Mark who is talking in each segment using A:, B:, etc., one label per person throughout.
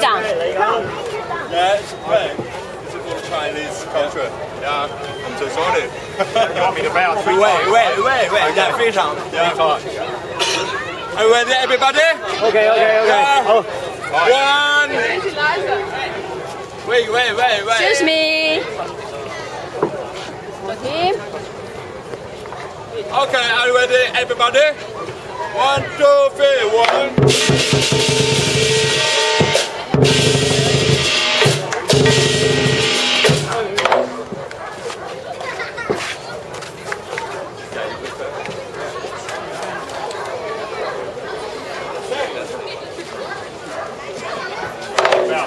A: sit down.
B: Yeah, it's great. Chinese culture. Yeah, I'm so sorry. wait, wait, wait, wait. Yeah, 非常. Yeah. ready, everybody.
C: Okay, okay, okay. Oh.
B: One. Wait, wait, wait, wait.
A: Excuse me. Okay.
B: Okay, are you ready, everybody? One, two, three, one.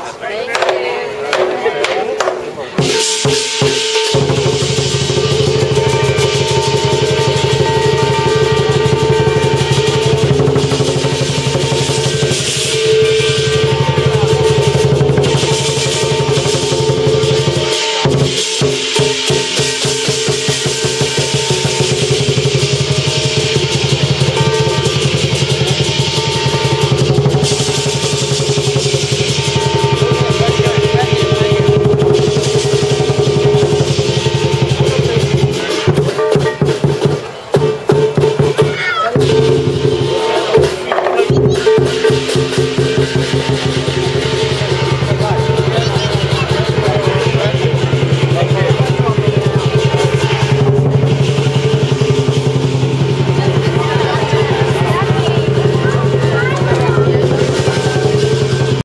B: Thank you.